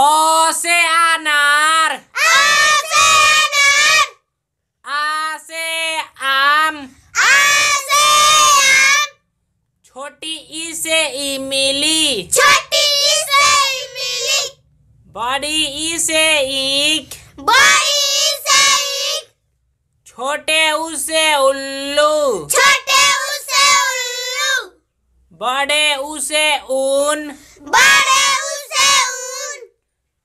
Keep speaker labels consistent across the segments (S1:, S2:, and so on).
S1: ओ से अनार
S2: आ से अनार
S1: आ से आम
S2: आ से आम
S1: छोटी ई से इमली
S2: छोटी ई से इमली
S1: बड़ी ई से ईख
S2: बड़ी ई से ईख
S1: छोटे ऊ से उल्लू
S2: छोटे से उल्लू
S1: बड़े ऊ से ऊन
S2: बड़े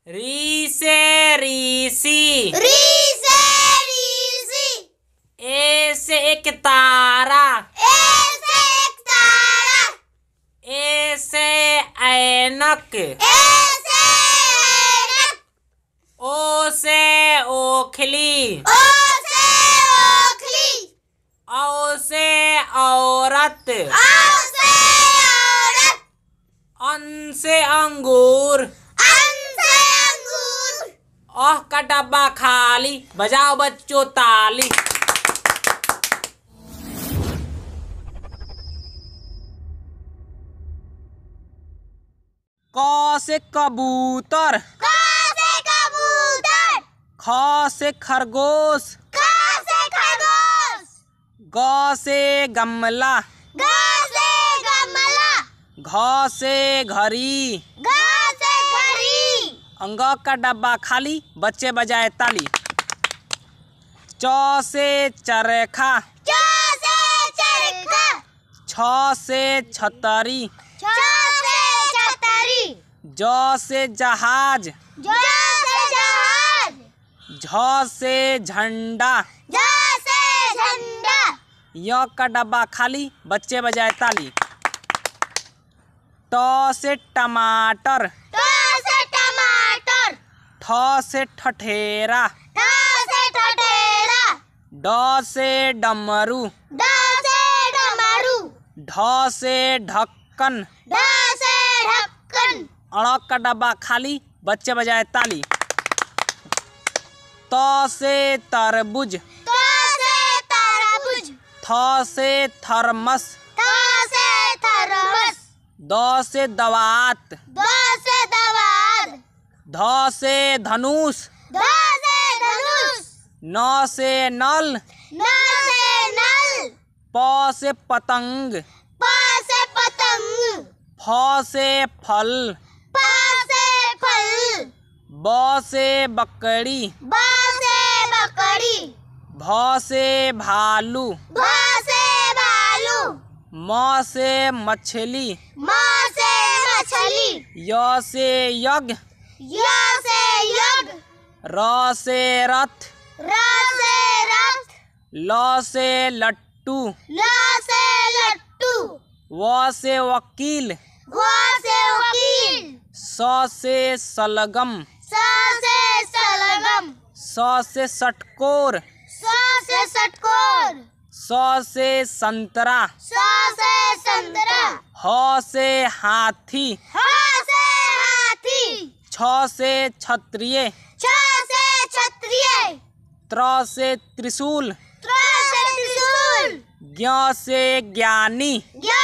S1: री से रीसी
S2: री से रीसी।
S1: ए से एक तारा।
S2: ए से एक तारा।
S1: ए से ऐनक।
S2: ए से ऐनक।
S1: ओ से ओखली।
S2: ओ से ओखली।
S1: औ से औरत।
S2: औ से औरत।
S1: अन से अंगूर। ओह का डब्बा खाली बजाओ बच्चों ताली। क से कबूतर।
S2: क से कबूतर।
S1: ख से खरगोश।
S2: ख से खरगोश।
S1: ग से गमला।
S2: ग से गमला।
S1: घ से घड़ी।
S2: घ
S1: अंग का डब्बा खाली बच्चे बजाए ताली। च से चरखा।
S2: च से चरखा।
S1: छ से छतरी।
S2: छ से छतरी।
S1: ज से जहाज़।
S2: ज से जहाज़।
S1: झ से झंडा।
S2: झ से झंडा।
S1: य का डब्बा खाली बच्चे बजाए ताली। ट से टमाटर।
S2: ट टमाटर
S1: ठ से ठठेरा।
S2: ठ से ठठेरा।
S1: ड से डमरू।
S2: ड से डमरू।
S1: ढ से ढक्कन।
S2: ढ से ढक्कन।
S1: अड़ का डब्बा खाली बच्चे बजाए ताली। त से तरबूज।
S2: त से तरबूज।
S1: थ से थर्मस।
S2: थ से थर्मस।
S1: द से दवात।
S2: द से दवात
S1: ध से धनुष।
S2: ध से धनुष।
S1: न से नल।
S2: न से नल।
S1: प से पतंग।
S2: प से पतंग।
S1: फ से फल।
S2: प से फल।
S1: ब से बकरी।
S2: ब से बकरी।
S1: भ से भालू।
S2: भ से भालू।
S1: म से मछली।
S2: म से मछली।
S1: य से यज्ञ।
S2: य से यज्ञ
S1: र से रथ
S2: र से रथ
S1: ल से लट्टू
S2: ल से लट्टू
S1: व से वकील
S2: व से वकील
S1: स से सलगम
S2: स से सलगम
S1: स से षटकोर
S2: स से षटकोर
S1: स से संतरा
S2: स से संतरा
S1: ह से हाथी
S2: ह
S1: छ से क्षत्रिय
S2: छ से क्षत्रिय
S1: त्र से त्रिशूल।
S2: त्र से त्रिशूल।
S1: ज्ञ से ज्ञानी।
S2: ज्ञ